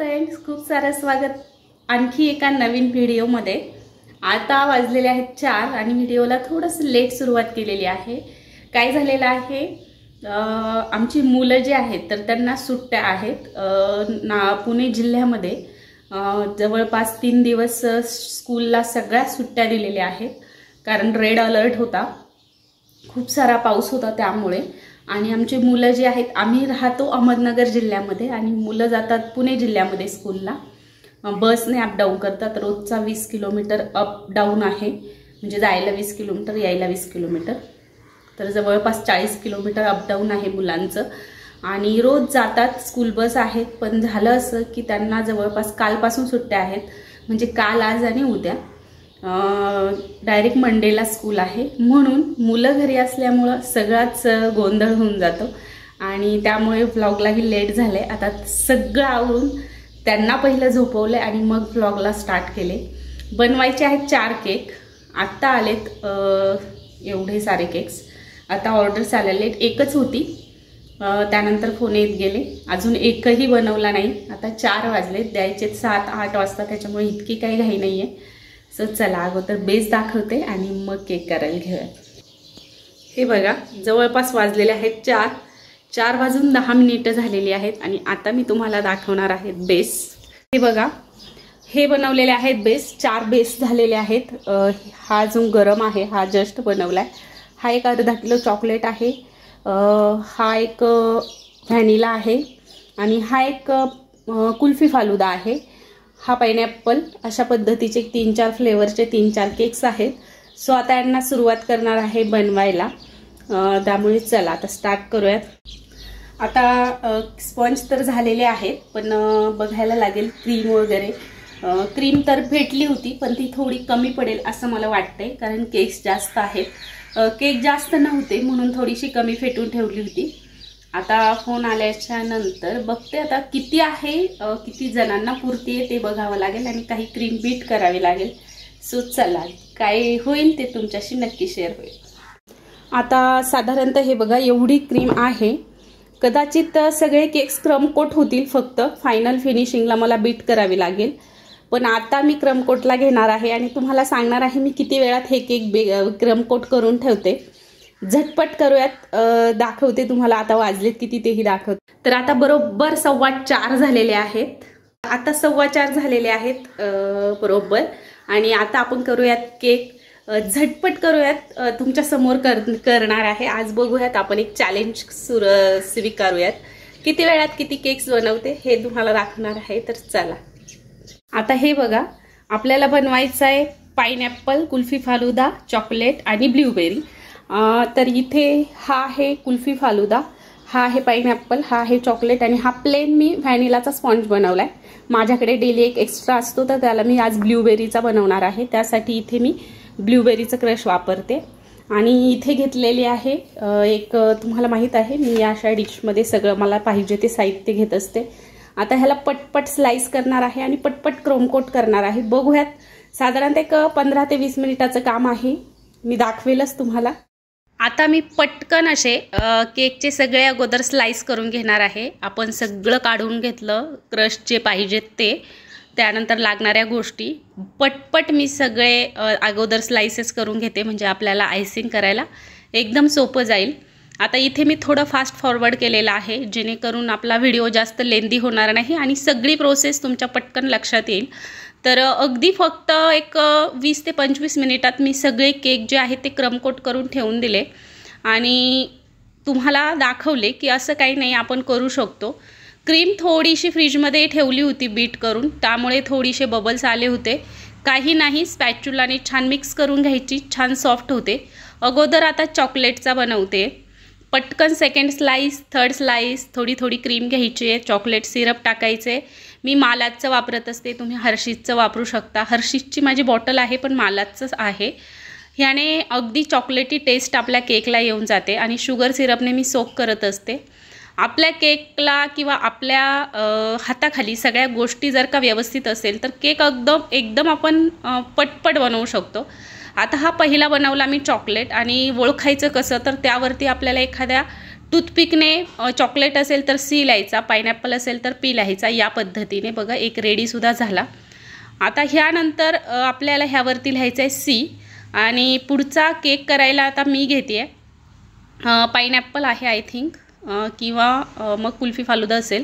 Friends खूप सारं स्वागत. आणखी एका नवीन व्हिडिओमध्ये. आता वाजलेले आहेत चार आणि व्हिडिओला थोडंसं लेट सुरुवात केलेली आहे. काय झालेलं आहे? आमची मुलं जे आहेत तर त्यांना सुट्ट्या आहेत. ना पुणे जिल्ह्यामध्ये जवळपास तीन दिवस स्कूलला सगळ्या सुट्ट्या दिलेल्या आहेत. कारण रेड अलर्ट होता. खूप सारा पाऊस होता त्यामुळे. आणि आमची मुलं जी आहेत आम्ही राहतो अहमदनगर जिल्ह्यामध्ये आणि मुलं जातात पुणे जिल्ह्यामध्ये स्कूलला अं, बसने अपडाऊन करतात. रोजचा वीस किलोमीटर अप डाऊन आहे. म्हणजे जायला वीस किलोमीटर यायला वीस किलोमीटर तर जवळपास चाळीस किलोमीटर अपडाऊन आहे मुलांचं. आणि रोज जातात स्कूल बस आहेत. पण झालं असं की त्यांना जवळपास कालपासून सुट्ट्या आहेत. म्हणजे काल आज आणि उद्या. डायरेक्ट मंडेला स्कूल आहे. म्हणून मुलं घरी असल्यामुळं सगळाच गोंधळ होऊन जातो. आणि त्यामुळे व्लॉगलाही लेट झाले. आता सगळं आवरून त्यांना पहिलं झोपवलं आणि मग व्लॉगला स्टार्ट केले. बनवायचे आहेत चार केक आत्ता आलेत एवढे सारे केक्स आता ऑर्डर्स आलेले एकच होती. त्यानंतर फोन येत गेले. अजून एकही बनवला नाही. आता चार वाजले द्यायचे सात आठ वाजता. त्याच्यामुळे इतकी काही घाई नाही आहे सो चला अगोदर बेस दाखवते आणि मग केक करायला घेऊया. हे बघा जवळपास वाजलेले आहेत चार. चार वाजून दहा मिनिटं झालेली आहेत आणि आता मी तुम्हाला दाखवणार आहे बेस हे बघा हे बनवलेले आहेत बेस चार बेस झालेले आहेत. हा जो गरम आहे हा जस्ट बनवला आहे हा एक अर्धा किलो चॉकलेट आहे. हा एक व्हॅनिला आहे. आणि हा एक कुल्फी फालुदा आहे. हा पायनॅपल अशा पद्धतीचे तीन चार फ्लेवरचे तीन चार केक्स आहेत. सो आता यांना सुरुवात करणार आहे बनवायला. त्यामुळे चला आता स्टार्ट करूयात. आता स्पंज तर झालेले आहेत पण बघायला लागेल क्रीम वगैरे. क्रीम तर भेटली होती पण ती थोडी कमी पडेल असं मला वाटतंय कारण केक्स जास्त आहेत. केक जास्त नव्हते म्हणून थोडीशी कमी फेटून ठेवली होती. आता फोन आल्याच्यानंतर बघते आता किती आहे किती जणांना पुरती आहे ते बघावं लागेल आणि काही क्रीम बीट करावी लागेल. सो चला काय होईल ते तुमच्याशी नक्की शेअर होईल. आता साधारणतः हे बघा एवढी क्रीम आहे. कदाचित सगळे केक्स क्रमकोट होतील फक्त. फायनल फिनिशिंगला मला बीट करावी लागेल. पण आता मी क्रमकोटला घेणार आहे आणि तुम्हाला सांगणार आहे मी किती वेळात हे केक बे क्रमकोट करून ठेवते. झटपट करूयात. दाखवते तुम्हाला आता वाजलेत किती तेही दाखवते. तर आता बरोबर सव्वा चार झालेले आहेत. आता सव्वा चार झालेले आहेत बरोबर. आणि आता आपण करूयात केक. झटपट करूयात. तुमच्यासमोर कर करणार आहे. आज बघूयात आपण एक चॅलेंज सुर स्वीकारूयात. किती वेळात किती केक्स बनवते हे तुम्हाला दाखवणार आहे तर चला. आता हे बघा आपल्याला बनवायचं आहे पायनॅपल कुल्फी फालुदा चॉकलेट आणि ब्ल्यूबेरी तर इथे हा आहे कुल्फी फालुदा हा आहे पायनॅपल हा आहे चॉकलेट आणि हा प्लेन मी व्हॅनिलाचा स्पॉन्ज बनवला आहे माझ्याकडे डेली एक एक्स्ट्रा असतो तर त्याला मी आज ब्ल्यूबेरीचा बनवणार आहे. त्यासाठी इथे मी ब्ल्यूबेरीचं क्रश वापरते. आणि इथे घेतलेली आहे एक तुम्हाला माहीत आहे मी अशा डिशमध्ये सगळं मला पाहिजे ते साहित्य घेत असते. आता ह्याला पटपट स्लाइस करणार आहे आणि पटपट क्रोमकोट करणार आहे. बघूयात. साधारणतः एक पंधरा ते वीस मिनिटाचं काम आहे. मी दाखवेलच तुम्हाला. आता मी पटकन असे केकचे सगळे अगोदर स्लाईस करून घेणार आहे. आपण सगळं काढून घेतलं क्रश जे पाहिजेत ते. त्यानंतर लागणाऱ्या गोष्टी. पटपट मी सगळे अगोदर स्लाइसेस करून घेते म्हणजे आपल्याला आयसिंग करायला एकदम सोपं जाईल. आता इथे मी थोडं फास्ट फॉरवर्ड केलेलं आहे जेणेकरून आपला व्हिडिओ जास्त लेंदी होणार नाही आणि सगळी प्रोसेस तुमच्या पटकन लक्षात येईल. तर अगदी फक्त एक वीस ते पंचवीस मिनिटात मी सगळे केक जे आहेत ते क्रमकोट करून ठेवून दिले. आणि तुम्हाला दाखवले की असं काही नाही आपण करू शकतो. क्रीम थोडीशी फ्रीजमध्ये ठेवली होती बीट करून त्यामुळे थोडीसे बबल्स आले होते. काही नाही स्पॅच्युलाने छान मिक्स करून घ्यायची छान सॉफ्ट होते. अगोदर आता चॉकलेटचा बनवते. पटकन सेकंड स्लाईस थर्ड स्लाईस थोडी थोडी क्रीम घ्यायची आहे चॉकलेट सिरप टाकायचे. मी मालाचं वापरत असते तुम्ही हर्षीजचं वापरू शकता. हर्षीजची माझी बॉटल आहे पण मालाचंच आहे. ह्याने अगदी चॉकलेटी टेस्ट आपल्या केकला येऊन जाते आणि शुगर सिरपने मी सोक करत असते. आपल्या केकला किंवा आपल्या हाताखाली सगळ्या गोष्टी जर का व्यवस्थित असेल तर केक एकदम एकदम आपण पटपट बनवू शकतो. आता हा पहिला बनवला मी चॉकलेट आणि ओळखायचं कसं तर त्यावरती आपल्याला एखाद्या टूथपिकने चॉकलेट असेल तर सी लिहायचा पायनॅपल असेल तर पी लिहायचा या पद्धतीने बघा एक रेडीसुद्धा झाला. आता ह्यानंतर आपल्याला ह्यावरती लिहायचं आहे सी. आणि पुढचा केक करायला आता मी घेते आहे पायनॅपल आहे आय थिंक. किंवा मग कुल्फी फालुदा असेल.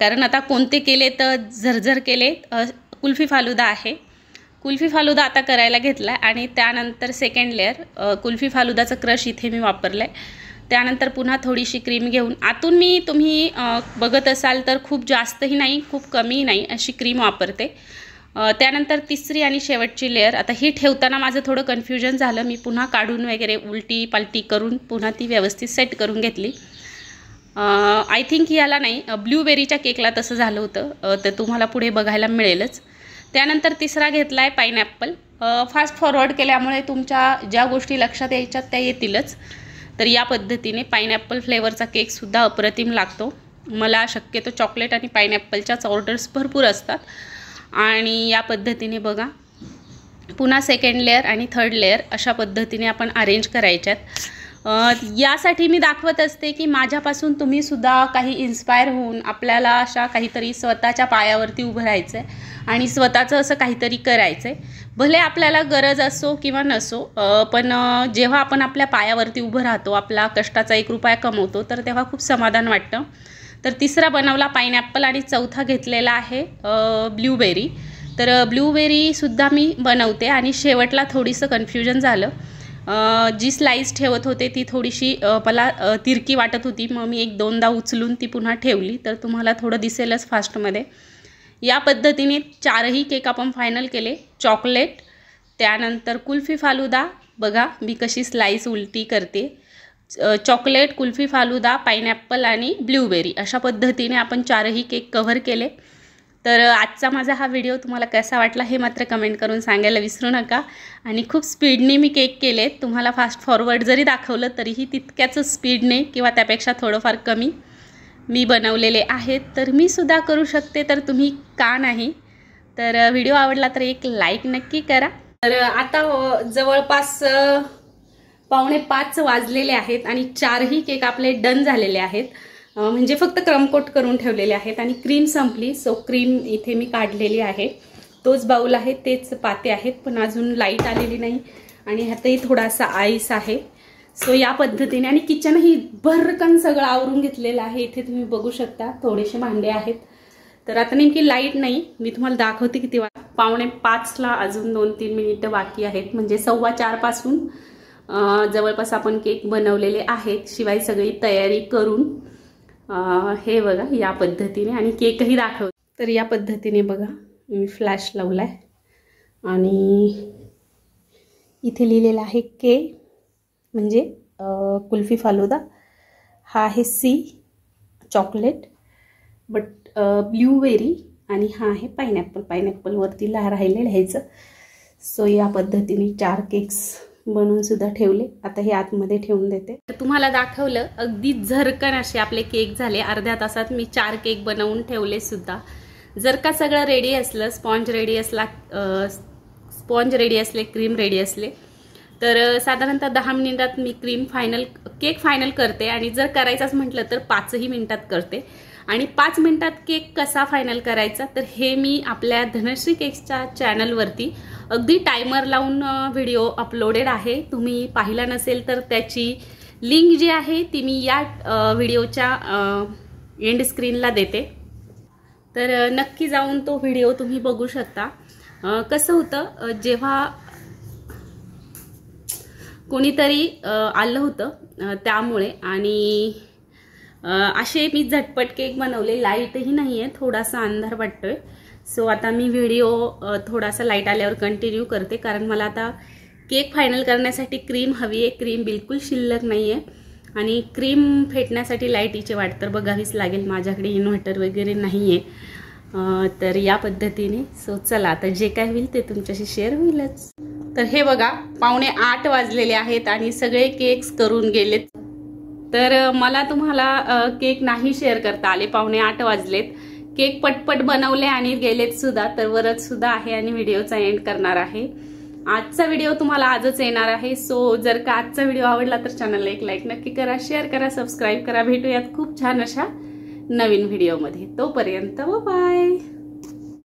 कारण आता कोणते केले तर झरझर केले कुल्फी फालुदा आहे. कुल्फी फालुदा आता करायला घेतला आहे आणि त्यानंतर सेकंड लेअर कुल्फी फालुदाचं क्रश इथे मी वापरलं आहे त्यानंतर पुन्हा थोडीशी क्रीम घेऊन. आतून मी तुम्ही बघत असाल तर खूप जास्तही नाही खूप कमी नाही अशी क्रीम वापरते. त्यानंतर तिसरी आणि शेवटची लेअर आता ही ठेवताना माझं थोडं कन्फ्युजन झालं. मी पुन्हा काढून वगैरे उलटी पालटी करून पुन्हा ती व्यवस्थित सेट करून घेतली. आय थिंक याला नाही ब्ल्यूबेरीच्या केकला तसं झालं होतं. तर तुम्हाला पुढे बघायला मिळेलच. त्यानंतर तिसरा घेतला आहे पायनॅप्पल फास्ट फॉरवर्ड केल्यामुळे तुमच्या ज्या गोष्टी लक्षात यायच्यात त्या येतीलच. तर या पद्धतीने पायनॅपल फ्लेवरचा केकसुद्धा अप्रतिम लागतो. मला शक्यतो चॉकलेट आणि पायनॅपलच्याच ऑर्डर्स भरपूर असतात. आणि या पद्धतीने बघा पुन्हा सेकंड लेअर आणि थर्ड लेअर अशा पद्धतीने आपण अरेंज करायच्यात. यासाठी मी दाखवत असते की माझ्यापासून तुम्हीसुद्धा काही इन्स्पायर होऊन आपल्याला अशा काहीतरी स्वतःच्या पायावरती उभं राहायचं आहे आणि स्वतःचं असं काहीतरी करायचं आहे भले आपल्याला गरज असो किंवा नसो पण जेव्हा आपण आपल्या पायावरती उभं राहतो आपला कष्टाचा एक रुपया कमवतो तर तेव्हा खूप समाधान वाटतं. तर तिसरा बनवला पायनॅपल आणि चौथा घेतलेला आहे ब्ल्यूबेरी तर ब्ल्यूबेरीसुद्धा मी बनवते आणि शेवटला थोडीसं कन्फ्युजन झालं. जी स्लाईस ठेवत होते ती थोडीशी मला तिरकी वाटत होती. मग मी एक दोनदा उचलून ती पुन्हा ठेवली. तर तुम्हाला थोडं दिसेलच फास्टमध्ये. या पद्धतीने चारही केक आपण फायनल केले. चॉकलेट त्यानंतर कुल्फी फालुदा. बघा मी कशी स्लाईस उलटी करते. चॉकलेट कुल्फी फालुदा पायनॅप्पल आणि ब्ल्यूबेरी अशा पद्धतीने आपण चारही केक कव्हर केले. तर आजचा माझा हा व्हिडिओ तुम्हाला कसा वाटला हे मात्र कमेंट करून सांगायला विसरू नका. आणि खूप स्पीडने मी केक केले. तुम्हाला फास्ट फॉरवर्ड जरी दाखवलं तरीही तितक्याच स्पीडने किंवा त्यापेक्षा थोडंफार कमी मी बनवलेले आहेत. तर मी सुद्धा करू शकते तर तुम्ही का नाही? तर व्हिडिओ आवडला तर एक लाईक नक्की करा. तर आता जवळपास पावणे पाच वाजलेले आहेत आणि चारही केक आपले डन झालेले आहेत. म्हणजे फक्त क्रमकोट करून ठेवलेले आहेत आणि क्रीम संपली सो क्रीम इथे मी काढलेली आहे. तोच बाऊल आहे तेच पाते आहेत पण अजून लाइट आलेली नाही आणि ह्यातही थोडासा आईस आहे. सो या पद्धतीने आणि किचनही भरकन सगळं आवरून घेतलेलं आहे. इथे तुम्ही बघू शकता थोडेसे भांडे आहेत. तर आता नेमकी लाइट नाही. मी तुम्हाला दाखवते किती वा पावणे पाचला अजून दोन तीन मिनिटं बाकी आहेत. म्हणजे सव्वा चारपासून जवळपास आपण केक बनवलेले आहेत. शिवाय सगळी तयारी करून हे बघा या पद्धतीने आणि केकही दाखव तर या पद्धतीने बघा मी फ्लॅश लावला आहे आणि इथे लिहिलेलं आहे के म्हणजे कुल्फी फालुदा. हा आहे सी चॉकलेट बट ब्ल्यूबेरी आणि हा आहे पायनॅपल पायनॅपलवरती ला राहिले लिहायचं सो या पद्धतीने चार केक्स बनवून सुद्धा ठेवले. आता हे आतमध्ये ठेवून देते. तुम्हाला दाखवलं अगदी झरकन असे आपले केक झाले. अर्ध्या तासात मी चार केक बनवून ठेवले सुद्धा. जर का सगळं रेडी असलं स्पॉन्ज रेडी असला स्पॉन्ज रेडी असले क्रीम रेडी असले तर साधारणतः दहा मिनिटात मी क्रीम फायनल केक फायनल करते. आणि जर करायचाच म्हटलं तर पाचही मिनिटात करते. आणि पाच मिनिटात केक कसा फायनल करायचा तर हे मी आपल्या धनश्री केक्सच्या चॅनलवरती अगदी टायमर लावून व्हिडिओ अपलोडेड आहे. तुम्ही पाहिला नसेल तर त्याची लिंक जी आहे ती मी या व्हिडिओच्या एंड स्क्रीनला देते. तर नक्की जाऊन तो व्हिडिओ तुम्ही बघू शकता. कसं होतं जेव्हा कोणीतरी आलं होतं त्यामुळे आणि असे मी झटपट केक बनवले. लाईटही नाही आहे थोडासा अंधार वाटतोय. सो आता मी व्हिडिओ थोडासा लाइट आल्यावर कंटिन्यू करते. कारण मला आता केक फायनल करण्यासाठी क्रीम हवी आहे. क्रीम बिलकुल शिल्लक नाही आहे आणि क्रीम फेटण्यासाठी लाईटीचे वाट तर बघावीच लागेल. माझ्याकडे इन्व्हर्टर वगैरे नाही आहे तर या पद्धतीने. सो चला आता जे काय होईल ते तुमच्याशी शेअर होईलच. तर हे बघा पावणे आठ वाजलेले आहेत आणि सगळे केक्स करून गेलेत. तर मला तुम्हाला केक नाही शेअर करता आले. पावणे आठ वाजलेत. केक पटपट बनवले आणि गेलेत सुद्धा. तर वरच सुद्धा आहे आणि व्हिडिओचा एंड करणार आहे. आजचा व्हिडिओ तुम्हाला आजच येणार आहे. सो जर का आजचा व्हिडिओ आवडला तर चॅनलला एक लाईक नक्की करा शेअर करा सबस्क्राईब करा. भेटूयात खूप छान अशा नवीन व्हिडिओमध्ये. तोपर्यंत बाय